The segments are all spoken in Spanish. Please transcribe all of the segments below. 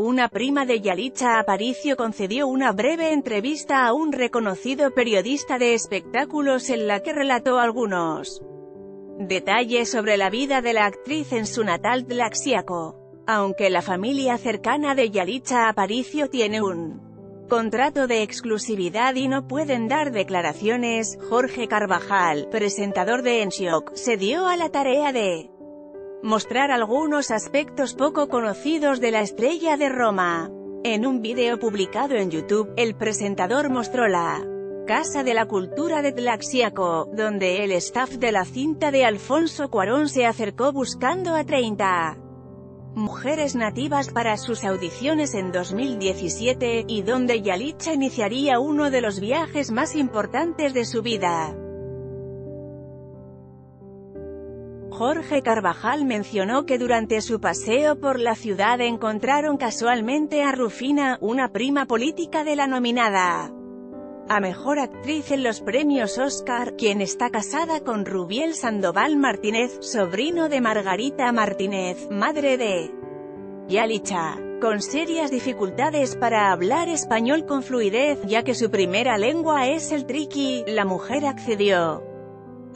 Una prima de Yalitza Aparicio concedió una breve entrevista a un reconocido periodista de espectáculos en la que relató algunos detalles sobre la vida de la actriz en su natal Tlaxiaco. Aunque la familia cercana de Yalitza Aparicio tiene un contrato de exclusividad y no pueden dar declaraciones, Jorge Carvajal, presentador de En se dio a la tarea de mostrar algunos aspectos poco conocidos de la estrella de Roma. En un video publicado en YouTube, el presentador mostró la Casa de la Cultura de Tlaxiaco, donde el staff de la cinta de Alfonso Cuarón se acercó buscando a 30 mujeres nativas para sus audiciones en 2017, y donde Yalitza iniciaría uno de los viajes más importantes de su vida. Jorge Carvajal mencionó que durante su paseo por la ciudad encontraron casualmente a Rufina, una prima política de la nominada a Mejor Actriz en los premios Oscar, quien está casada con Rubiel Sandoval Martínez, sobrino de Margarita Martínez, madre de Yalitza, con serias dificultades para hablar español con fluidez, ya que su primera lengua es el triqui, la mujer accedió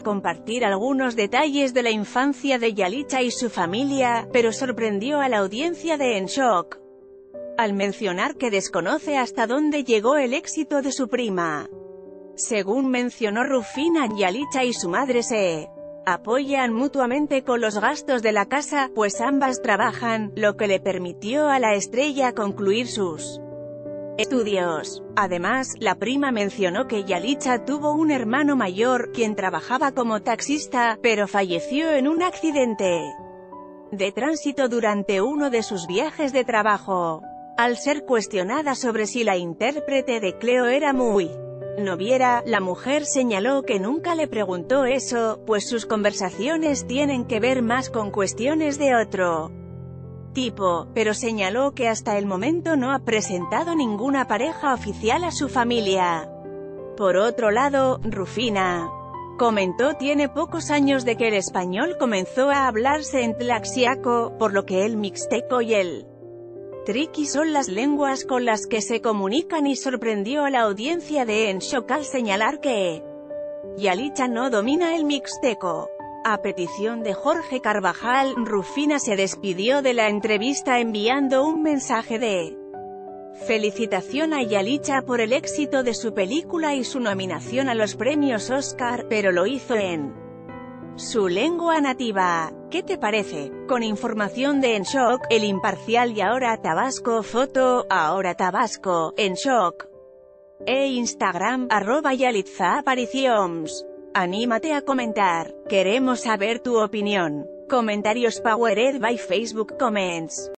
compartir algunos detalles de la infancia de Yalitza y su familia, pero sorprendió a la audiencia de En Shock al mencionar que desconoce hasta dónde llegó el éxito de su prima. Según mencionó Rufina, Yalitza y su madre se apoyan mutuamente con los gastos de la casa, pues ambas trabajan, lo que le permitió a la estrella concluir sus estudios. Además, la prima mencionó que Yalitza tuvo un hermano mayor, quien trabajaba como taxista, pero falleció en un accidente de tránsito durante uno de sus viajes de trabajo. Al ser cuestionada sobre si la intérprete de Cleo era muy noviera, la mujer señaló que nunca le preguntó eso, pues sus conversaciones tienen que ver más con cuestiones de otro tipo, pero señaló que hasta el momento no ha presentado ninguna pareja oficial a su familia. Por otro lado, Rufina comentó tiene pocos años de que el español comenzó a hablarse en Tlaxiaco, por lo que el mixteco y el triqui son las lenguas con las que se comunican y sorprendió a la audiencia de En Shock al señalar que Yalitza no domina el mixteco. A petición de Jorge Carvajal, Rufina se despidió de la entrevista enviando un mensaje de felicitación a Yalitza por el éxito de su película y su nominación a los premios Oscar, pero lo hizo en su lengua nativa. ¿Qué te parece? Con información de En Shock, El Imparcial y ahora Tabasco Foto, ahora Tabasco, En Shock. E Instagram, arroba Yalitza Apariciones. Anímate a comentar. Queremos saber tu opinión. Comentarios Powered by Facebook Comments.